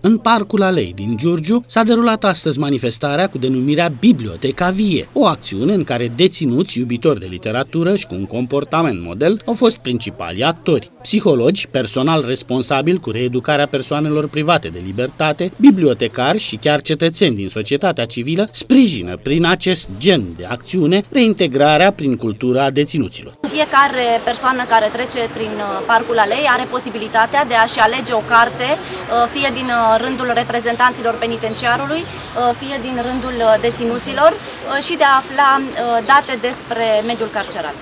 În Parcul Alei din Giurgiu s-a derulat astăzi manifestarea cu denumirea Biblioteca Vie, o acțiune în care deținuți iubitori de literatură și cu un comportament model au fost principali actori. Psihologi, personal responsabil cu reeducarea persoanelor private de libertate, bibliotecari și chiar cetățeni din societatea civilă sprijină prin acest gen de acțiune reintegrarea prin cultura deținuților. Fiecare persoană care trece prin uh, Parcul Alei are posibilitatea de a-și alege o carte, uh, fie din uh, rândul reprezentanților penitenciarului, uh, fie din rândul uh, deținuților uh, și de a afla date despre mediul carceral.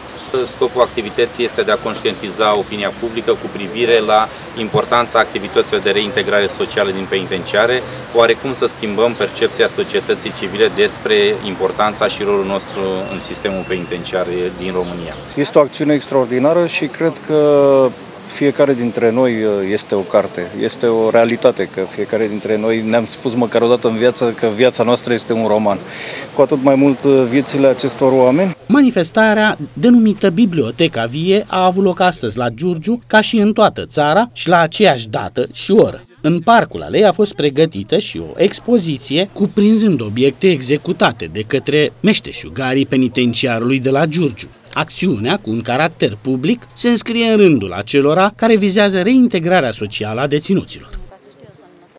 Scopul activității este de a conștientiza opinia publică cu privire la importanța activităților de reintegrare socială din penitenciare, oarecum să schimbăm percepția societății civile despre importanța și rolul nostru în sistemul penitenciar din România. Este o acțiune extraordinară și cred că fiecare dintre noi uh, este o carte, este o realitate, că fiecare dintre noi ne-am spus măcar o dată în viață că viața noastră este un roman. Cu atât mai mult uh, viețile acestor oameni. Manifestarea, denumită Biblioteca Vie, a avut loc astăzi la Giurgiu, ca și în toată țara și la aceeași dată și oră. În parcul alei a fost pregătită și o expoziție cuprinzând obiecte executate de către meșteșugarii penitenciarului de la Giurgiu. Acțiunea, cu un caracter public, se înscrie în rândul acelora care vizează reintegrarea socială a deținuților.